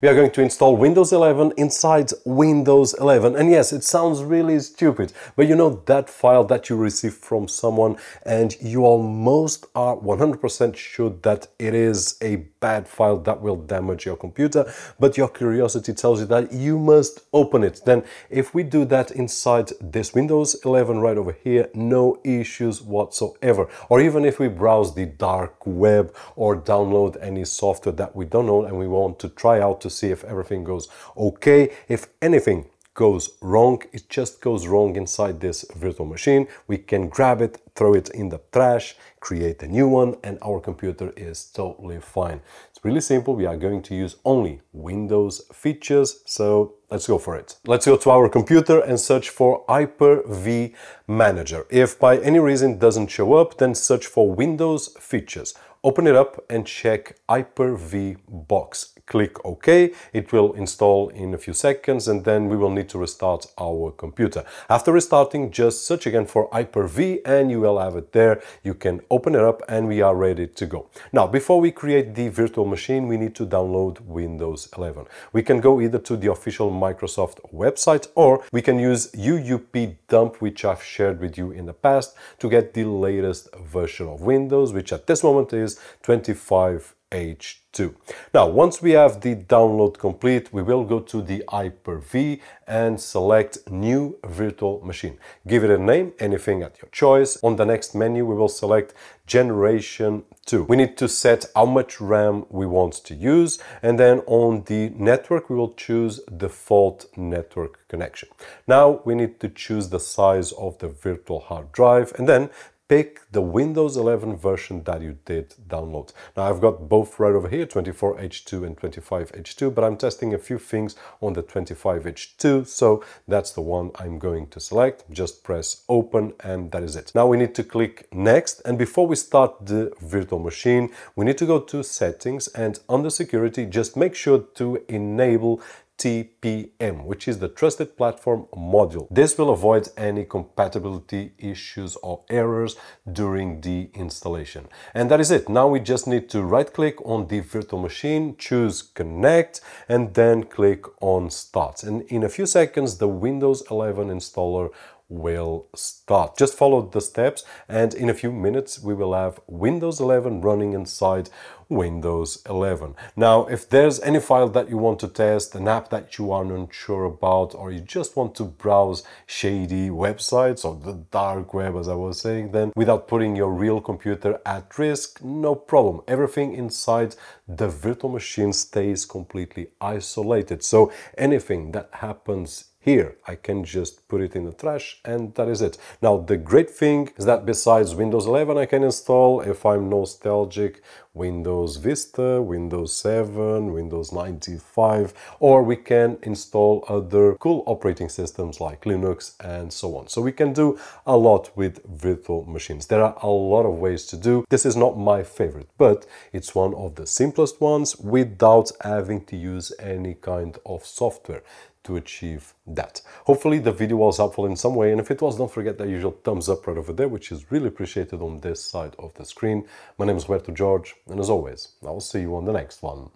We are going to install Windows 11 inside Windows 11. And yes, it sounds really stupid, but you know that file that you receive from someone and you almost are 100% sure that it is a bad file that will damage your computer, but your curiosity tells you that you must open it. Then if we do that inside this Windows 11 right over here, no issues whatsoever. Or even if we browse the dark web or download any software that we don't know and we want to try out to see if everything goes okay. If anything goes wrong, it just goes wrong inside this virtual machine. We can grab it, throw it in the trash, create a new one, and our computer is totally fine. It's really simple. We are going to use only Windows features. So let's go for it. Let's go to our computer and search for Hyper-V Manager. If by any reason it doesn't show up, then search for Windows features. Open it up and check Hyper-V box click OK. It will install in a few seconds and then we will need to restart our computer. After restarting, just search again for Hyper-V and you will have it there. You can open it up and we are ready to go. Now, before we create the virtual machine, we need to download Windows 11. We can go either to the official Microsoft website or we can use UUP dump, which I've shared with you in the past to get the latest version of Windows, which at this moment is 25 H2. Now, once we have the download complete, we will go to the Hyper-V and select New Virtual Machine. Give it a name, anything at your choice. On the next menu, we will select Generation 2. We need to set how much RAM we want to use, and then on the network, we will choose default network connection. Now, we need to choose the size of the virtual hard drive, and then pick the Windows 11 version that you did download. Now I've got both right over here, 24H2 and 25H2, but I'm testing a few things on the 25H2, so that's the one I'm going to select. Just press open and that is it. Now we need to click next and before we start the virtual machine, we need to go to settings and under security, just make sure to enable TPM, which is the Trusted Platform Module. This will avoid any compatibility issues or errors during the installation. And that is it. Now we just need to right click on the virtual machine, choose connect, and then click on start. And in a few seconds, the Windows 11 installer will start. Just follow the steps and in a few minutes we will have Windows 11 running inside Windows 11. Now, if there's any file that you want to test, an app that you are unsure about, or you just want to browse shady websites or the dark web, as I was saying, then without putting your real computer at risk, no problem. Everything inside the virtual machine stays completely isolated. So anything that happens here I can just put it in the trash and that is it. Now the great thing is that besides Windows 11 I can install, if I'm nostalgic, Windows Vista, Windows 7, Windows 95 or we can install other cool operating systems like Linux and so on. So we can do a lot with virtual machines. There are a lot of ways to do. This is not my favorite, but it's one of the simplest ones without having to use any kind of software to achieve that. Hopefully the video was helpful in some way and if it was don't forget that usual thumbs up right over there which is really appreciated on this side of the screen. My name is Roberto Jorge and as always I will see you on the next one.